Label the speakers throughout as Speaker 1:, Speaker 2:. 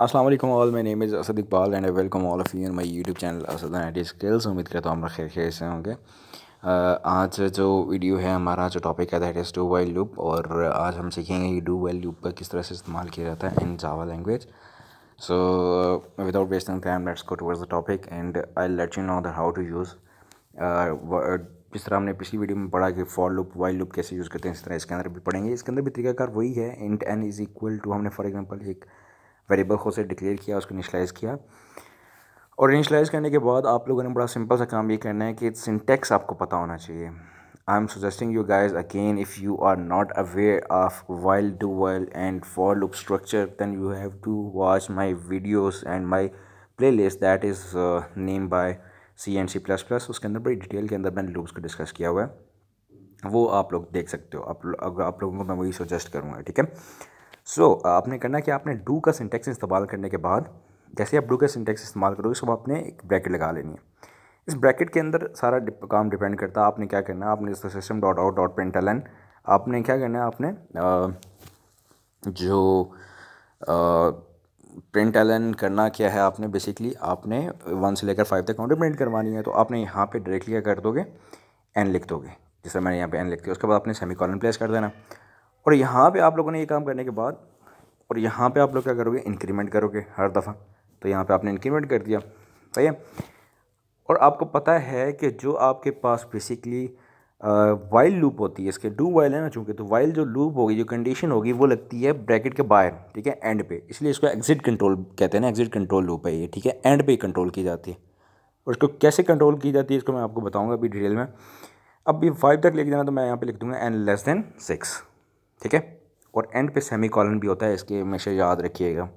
Speaker 1: अस्सलाम वालेकुम all my name is Asad Iqbal and welcome all of you my YouTube channel Asad I skills उम्मीद करता हूँ हम खैर खैर से होंगे। आज जो वीडियो है, हमारा जो टॉपिक है that is do while loop और आज हम सीखेंगे कि डू वाइल लूप का किस तरह से इस्तेमाल किया जाता है in Java language so without wasting time let's go towards the topic and I let you know that how to use जिस तरह हमने पिछली वीडियो में पढ़ा कि फॉर लूप वाइल लूप कैसे यूज़ करते हैं, इस तरह इसके अंदर भी पढ़ेंगे। इसके अंदर भी तरीकाकार वही है int N is equal to हमने फॉर एग्जांपल एक वेरिएबल खुद से डिक्लेयर किया, उसको इनिशलाइज़ किया। और इनिशलाइज़ करने के बाद आप लोगों ने बड़ा सिंपल सा काम ये करना है कि सिंटेक्स आपको पता होना चाहिए। I am suggesting you guys again if you are not aware of while do while and for loop structure then you have to watch my videos and my playlist that is name by C and C plus plus उसके अंदर बड़ी detail के अंदर मैंने loops को discuss किया हुआ है। वो आप लोग देख सकते हो। आप अगर आप लोगों को मैं वही सजेस्ट करूँगा, ठीक है? सो so, आपने करना कि आपने डू का सिंटेक्स इस्तेमाल करने के बाद जैसे आप डू का सिंटेक्स इस्तेमाल करोगे उसको आपने एक ब्रैकेट लगा लेनी है। इस ब्रैकेट के अंदर सारा काम डिपेंड करता है। आपने क्या करना है? आपने system dot out dot print L आपने क्या करना है? आपने आ, जो प्रिंट एल करना क्या है आपने? बेसिकली आपने वन से लेकर फाइव तक काउंटर प्रिंट करवानी है। तो आपने यहाँ पे डायरेक्टली क्या कर दोगे? एन लिख दोगे जैसे मैंने यहाँ पे एन लिख दिया। उसके बाद आपने सेमी कॉलन प्लेस कर देना। और यहाँ पे आप लोगों ने ये काम करने के बाद और यहाँ पे आप लोग क्या करोगे? इंक्रीमेंट करोगे हर दफ़ा। तो यहाँ पे आपने इंक्रीमेंट कर दिया। सही है? और आपको पता है कि जो आपके पास बेसिकली वाइल लूप होती है, इसके डू वाइल है ना चूँकि तो वाइल जो लूप होगी, जो कंडीशन होगी, वो लगती है ब्रैकेट के बाहर, ठीक है? एंड पे। इसलिए इसको एग्जिट कंट्रोल कहते हैं ना एग्जिट कंट्रोल लूप है ये, ठीक है? एंड पे कंट्रोल की जाती है। और इसको कैसे कंट्रोल की जाती है, इसको मैं आपको बताऊँगा अभी डिटेल में। अब ये फाइव तक लेके जाना तो मैं यहाँ पर लिख दूँगा एन लेस देन सिक्स ठीक है? और एंड पे सेमी कॉलन भी होता है इसके हमेशा याद रखिएगा।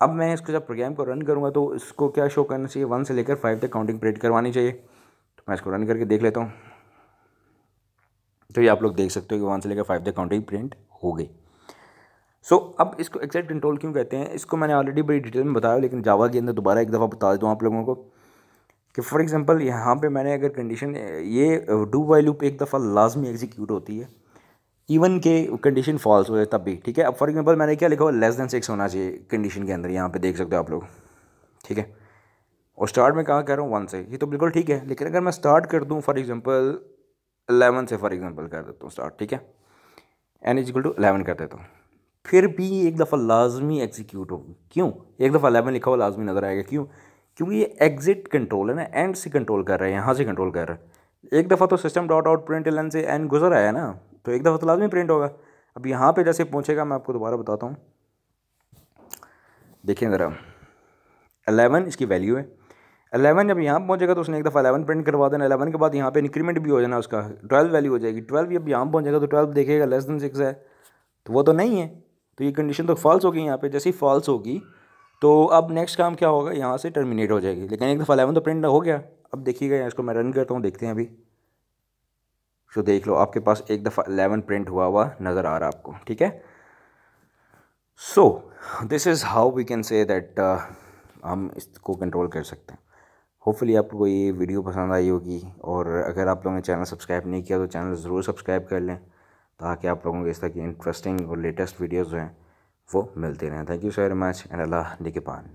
Speaker 1: अब मैं इसको जब प्रोग्राम को रन करूँगा तो इसको क्या शो करना चाहिए? वन से लेकर फाइव तक काउंटिंग प्रिंट करवानी चाहिए। तो मैं इसको रन करके देख लेता हूँ। तो ये आप लोग देख सकते हो कि वन से लेकर फाइव तक काउंटिंग प्रिंट हो गई। सो so, अब इसको एक्सैक्ट कंट्रोल क्यों कहते हैं? इसको मैंने ऑलरेडी बड़ी डिटेल में बताया लेकिन जावा के अंदर दोबारा एक दफ़ा बता दूँ आप लोगों को कि फॉर एग्जांपल यहाँ पे मैंने अगर कंडीशन ये डू वाई लूप एक दफ़ा लाजमी एग्जीक्यूट होती है। इवन के कंडीशन फॉल्स हो जाए तब भी, ठीक है? अब फॉर एग्जांपल मैंने क्या लिखा हुआ? लेस देन सिक्स होना चाहिए कंडीशन के अंदर, यहाँ पे देख सकते हो आप लोग, ठीक है? और स्टार्ट में कहाँ कह रहा हूँ? वन से। ये तो बिल्कुल ठीक है, लेकिन अगर मैं स्टार्ट कर दूँ फॉर एग्जांपल अलेवन से फॉर एग्ज़ाम्पल कर देता हूँ स्टार्ट ठीक है? N is equal to eleven कर देता हूँ। फिर भी एक दफ़ा लाजमी एग्जीक्यूट होगी। क्यों? एक दफ़ा अलेवन लिखा हुआ लाजमी नज़र आएगा। क्यों? क्योंकि ये एग्जिट कंट्रोल है ना एंड से कंट्रोल कर रहा है, यहाँ से कंट्रोल कर रहा है। एक दफ़ा तो system dot out print L से एन गुजर आया ना। तो एक दफ़ा तो लाजमी प्रिंट होगा। अब यहाँ पे जैसे पहुँचेगा मैं आपको दोबारा बताता हूँ। देखिए ज़रा अलेवन इसकी वैल्यू है। अलेवन जब यहाँ पहुँचेगा तो उसने एक दफ़ा अलेवन प्रिंट करवा देना। अलेवन के बाद यहाँ पे इंक्रीमेंट भी हो जाना उसका। ट्वेल्व वैल्यू हो जाएगी। ट्वेल्व जब यहाँ पहुँचेगा तो ट्वेल्व देखेगा, लेस दैन सिक्स है। तो वो तो नहीं है। तो ये कंडीशन तो फॉल्स होगी यहाँ पे। जैसे ही फॉल्स होगी तो अब नेक्स्ट काम क्या होगा? यहाँ से टर्मिनेट हो जाएगी। लेकिन एक दफ़ा अलेवन तो प्रिंट हो गया। अब देखिएगा, इसको मैं रन करता हूँ, देखते हैं अभी। तो देख लो, आपके पास एक दफ़ा एलेवन प्रिंट हुआ हुआ नज़र आ रहा है आपको, ठीक है? So this is how we can say that हम इसको कंट्रोल कर सकते हैं। होपफुली आपको ये वीडियो पसंद आई होगी और अगर आप लोगों ने चैनल सब्सक्राइब नहीं किया तो चैनल ज़रूर सब्सक्राइब कर लें ताकि आप लोगों को इस तरह की इंटरेस्टिंग और लेटेस्ट वीडियोज़ जो हैं, वो मिलते रहें। Thank you so very much and Allah निकेपान